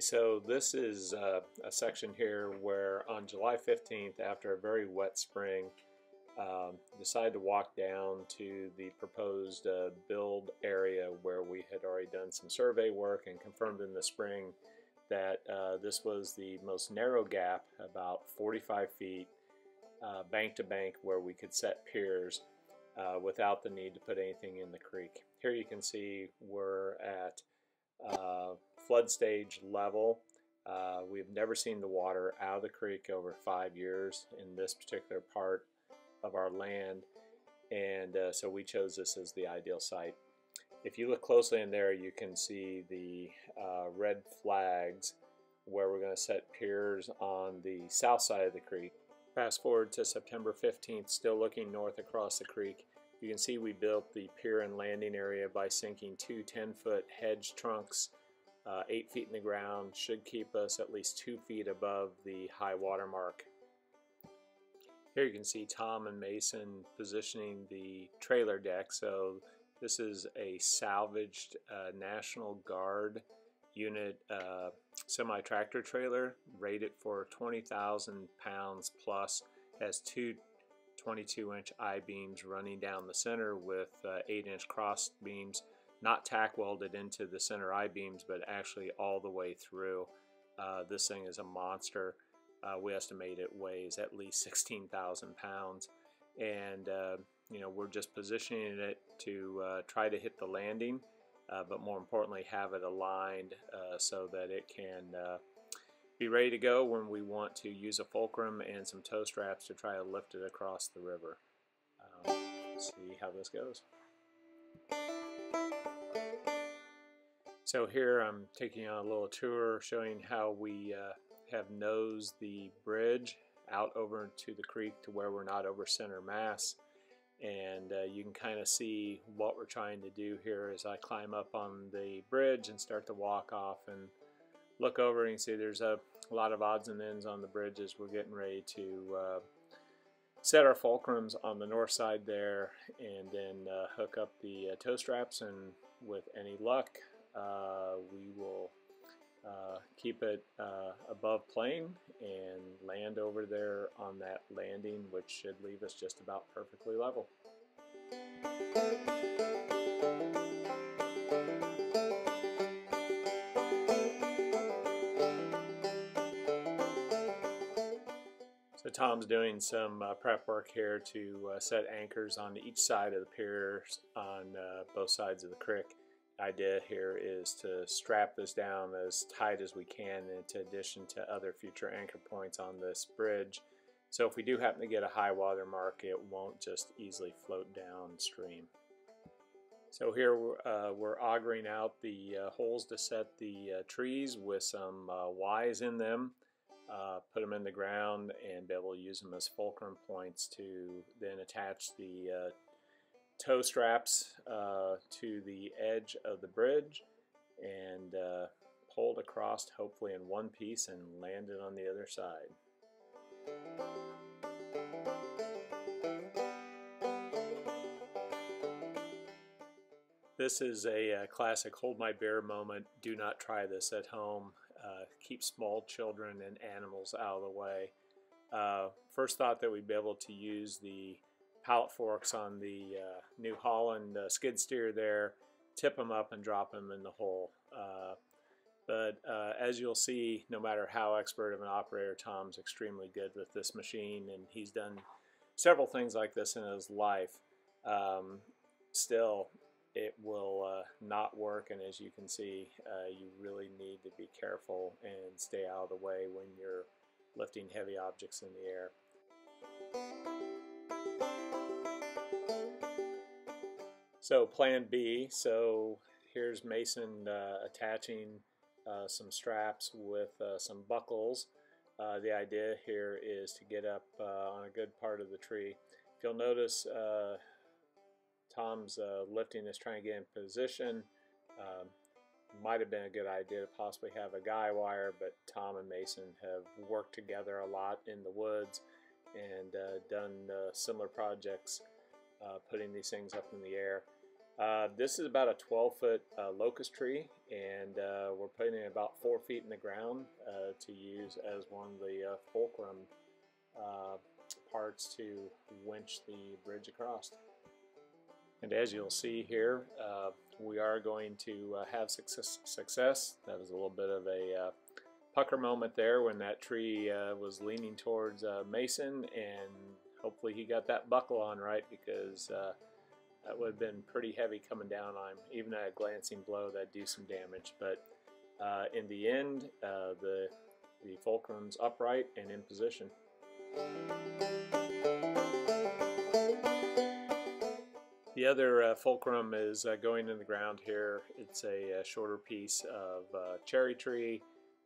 So this is uh, a section here where on July 15th, after a very wet spring, um, decided to walk down to the proposed uh, build area where we had already done some survey work and confirmed in the spring that uh, this was the most narrow gap, about 45 feet, uh, bank to bank, where we could set piers uh, without the need to put anything in the creek. Here you can see we're at uh, flood stage level. Uh, we've never seen the water out of the creek over five years in this particular part of our land and uh, so we chose this as the ideal site. If you look closely in there you can see the uh, red flags where we're going to set piers on the south side of the creek. Fast forward to September 15th, still looking north across the creek. You can see we built the pier and landing area by sinking two 10-foot hedge trunks uh, 8 feet in the ground, should keep us at least 2 feet above the high water mark. Here you can see Tom and Mason positioning the trailer deck. So this is a salvaged uh, National Guard unit uh, semi-tractor trailer rated for 20,000 pounds plus has two 22 inch I-beams running down the center with uh, 8 inch cross beams not tack welded into the center I-beams but actually all the way through. Uh, this thing is a monster. Uh, we estimate it weighs at least 16,000 pounds and uh, you know we're just positioning it to uh, try to hit the landing uh, but more importantly have it aligned uh, so that it can be ready to go when we want to use a fulcrum and some tow straps to try to lift it across the river. Um, see how this goes. So here I'm taking on a little tour showing how we uh, have nosed the bridge out over to the creek to where we're not over center mass. And uh, you can kind of see what we're trying to do here as I climb up on the bridge and start to walk off and look over and see there's a, lot of odds and ends on the bridge as we're getting ready to uh, set our fulcrums on the north side there and then uh, hook up the uh, tow straps and with any luck uh, we will uh, keep it uh, above plane and land over there on that landing which should leave us just about perfectly level. Tom's doing some uh, prep work here to uh, set anchors on each side of the piers on uh, both sides of the creek idea here is to strap this down as tight as we can in addition to other future anchor points on this bridge. So if we do happen to get a high water mark, it won't just easily float downstream. So here uh, we're augering out the uh, holes to set the uh, trees with some uh, Ys in them, uh, put them in the ground and be able to use them as fulcrum points to then attach the uh, tow straps uh, to the edge of the bridge and uh, pulled across hopefully in one piece and landed on the other side. This is a, uh, classic hold my beer moment. Do not try this at home. Uh, keep small children and animals out of the way. Uh, first thought that we'd be able to use the pallet forks on the uh, New Holland uh, skid steer there, tip them up and drop them in the hole. Uh, but uh, as you'll see, no matter how expert of an operator, Tom's extremely good with this machine, and he's done several things like this in his life. Um, still, it will uh, not work, and as you can see, uh, you really need be careful and stay out of the way when you're lifting heavy objects in the air. So plan B, so here's Mason uh, attaching uh, some straps with uh, some buckles. Uh, the idea here is to get up uh, on a good part of the tree. If you'll notice, uh, Tom's lifting is trying to get in position. Um, might have been a good idea to possibly have a guy wire, but Tom and Mason have worked together a lot in the woods and done similar projects, putting these things up in the air. Uh, this is about a 12 foot uh, locust tree and uh, we're putting it about four feet in the ground uh, to use as one of the uh, fulcrum uh, parts to winch the bridge across. And as you'll see here, uh, we are going to uh, have success, success. That was a little bit of a uh, pucker moment there when that tree was leaning towards Mason and hopefully he got that buckle on right because that would have been pretty heavy coming down on him. Even at a glancing blow, that'd do some damage. But uh, in the end, uh, the, the fulcrum's upright and in position. The other uh, fulcrum is uh, going in the ground here. It's a, a shorter piece of uh, cherry tree.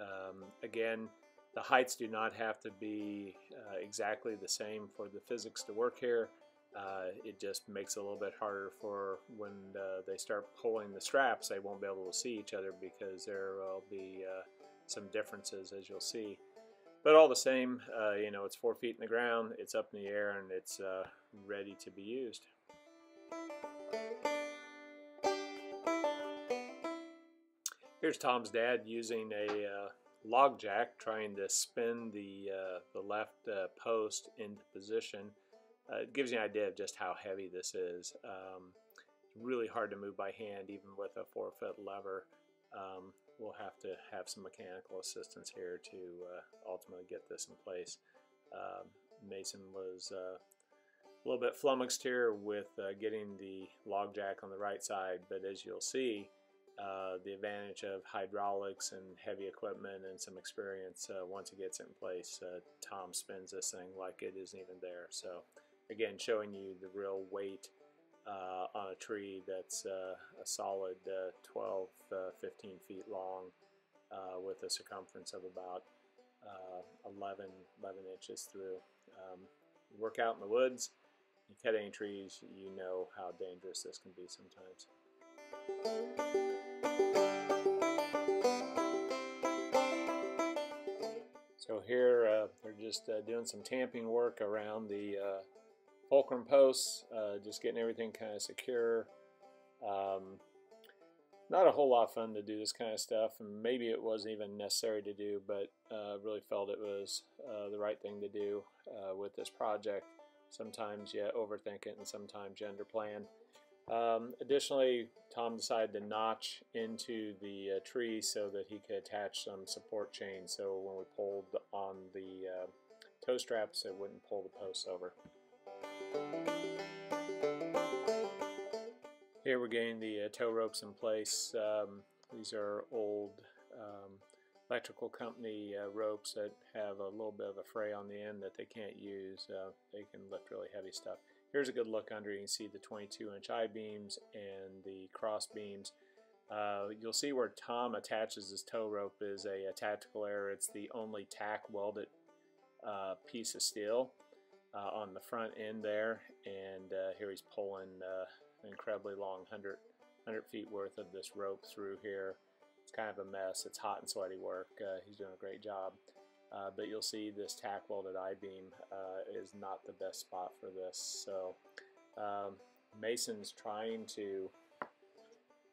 Um, again, the heights do not have to be uh, exactly the same for the physics to work here uh, it just makes it a little bit harder for when uh, they start pulling the straps they won't be able to see each other because there will be uh, some differences as you'll see but all the same uh, you know it's four feet in the ground it's up in the air and it's uh, ready to be used here's Tom's dad using a uh, log jack trying to spin the the left post into position uh, it gives you an idea of just how heavy this is. Um, it's really hard to move by hand, even with a four foot lever. Um, we'll have to have some mechanical assistance here to uh, ultimately get this in place. Um, Mason was uh, a little bit flummoxed here with uh, getting the log jack on the right side, but as you'll see, uh, the advantage of hydraulics and heavy equipment and some experience uh, once it gets in place, uh, Tom spins this thing like it isn't even there. So again showing you the real weight uh, on a tree that's uh, a solid uh, 12, uh, 15 feet long with a circumference of about uh, 11, 11 inches through. Um, work out in the woods, you cut any trees, you know how dangerous this can be sometimes. So here they're just doing some tamping work around the fulcrum posts, uh, just getting everything kind of secure. Um, not a whole lot of fun to do this kind of stuff, and maybe it wasn't even necessary to do, but uh, really felt it was uh, the right thing to do uh, with this project. Sometimes you overthink it, and sometimes you underplan. Um, additionally, Tom decided to notch into the uh, tree so that he could attach some support chain so when we pulled on the uh, tow straps, it wouldn't pull the posts over. Here we're getting the uh, tow ropes in place. Um, these are old um, electrical company uh, ropes that have a little bit of a fray on the end that they can't use. Uh, they can lift really heavy stuff. Here's a good look under. You can see the 22 inch I-beams and the cross beams. Uh, you'll see where Tom attaches his tow rope is a, a tactical error. It's the only tack welded uh, piece of steel uh, on the front end there and uh, here he's pulling an incredibly long 100, 100 feet worth of this rope through here kind of a mess. It's hot and sweaty work. Uh, he's doing a great job. Uh, but you'll see this tack welded I-beam uh, is not the best spot for this. So um, Mason's trying to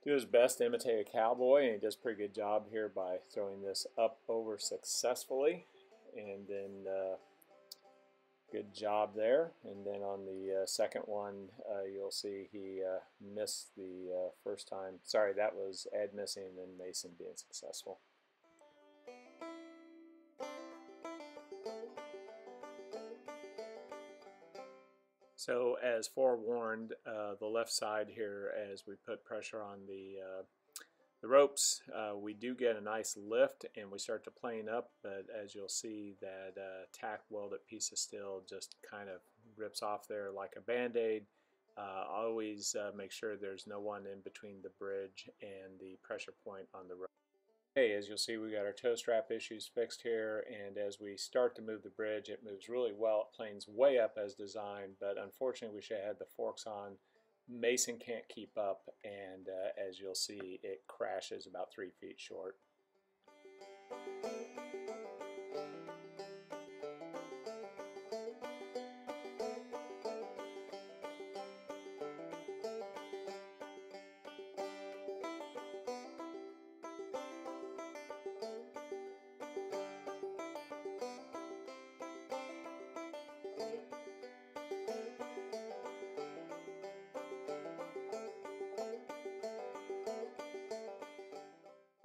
do his best to imitate a cowboy and he does a pretty good job here by throwing this up over successfully. And then good job there. And then on the uh, second one, uh, you'll see he uh, missed the uh, first time. Sorry, that was Ed missing and Mason being successful. So as forewarned, uh, the left side here, as we put pressure on the uh, the ropes, uh, we do get a nice lift and we start to plane up, but as you'll see that uh, tack welded piece of steel just kind of rips off there like a band-aid. Uh, always uh, make sure there's no one in between the bridge and the pressure point on the rope. Okay, as you'll see we got our tow strap issues fixed here and as we start to move the bridge it moves really well. It planes way up as designed but unfortunately we should have had the forks on Mason can't keep up, and uh, as you'll see, it crashes about three feet short.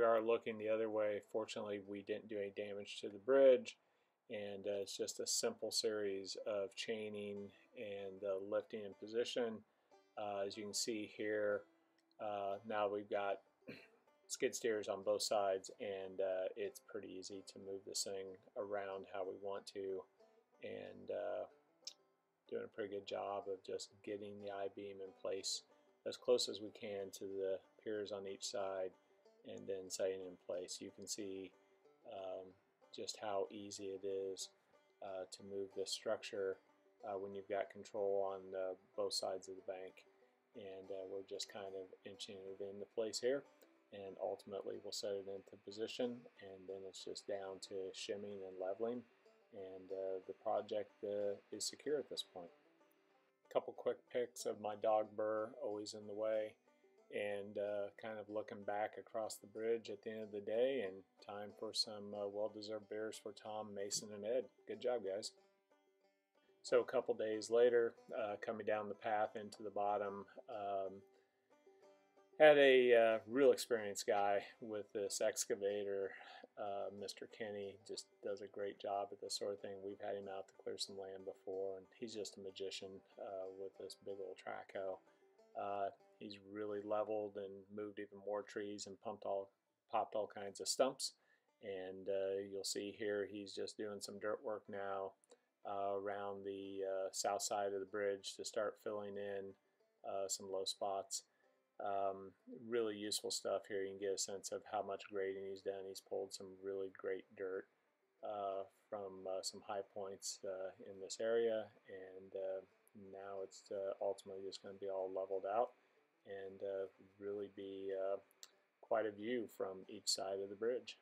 Are looking the other way. Fortunately, we didn't do any damage to the bridge, and uh, it's just a simple series of chaining and uh, lifting in position. Uh, as you can see here, uh, now we've got skid steers on both sides, and uh, it's pretty easy to move this thing around how we want to, and uh, doing a pretty good job of just getting the I-beam in place as close as we can to the piers on each side and then setting in place. You can see um, just how easy it is uh, to move this structure uh, when you've got control on uh, both sides of the bank. And uh, we're just kind of inching it into place here. And ultimately we'll set it into position and then it's just down to shimming and leveling and uh, the project uh, is secure at this point. A couple quick pics of my dog Burr always in the way and uh, kind of looking back across the bridge at the end of the day and time for some uh, well-deserved beers for Tom, Mason, and Ed. Good job, guys. So a couple days later, uh, coming down the path into the bottom, um, had a uh, real experienced guy with this excavator. Uh, Mr. Kenny just does a great job at this sort of thing. We've had him out to clear some land before, and he's just a magician uh, with this big old track hoe. Uh, he's really leveled and moved even more trees and pumped all, popped all kinds of stumps. And uh, you'll see here he's just doing some dirt work now uh, around the uh, south side of the bridge to start filling in uh, some low spots. Um, really useful stuff here. You can get a sense of how much grading he's done. He's pulled some really great dirt uh, from uh, some high points in this area and now it's uh, ultimately just going to be all leveled out and uh, really be uh, quite a view from each side of the bridge.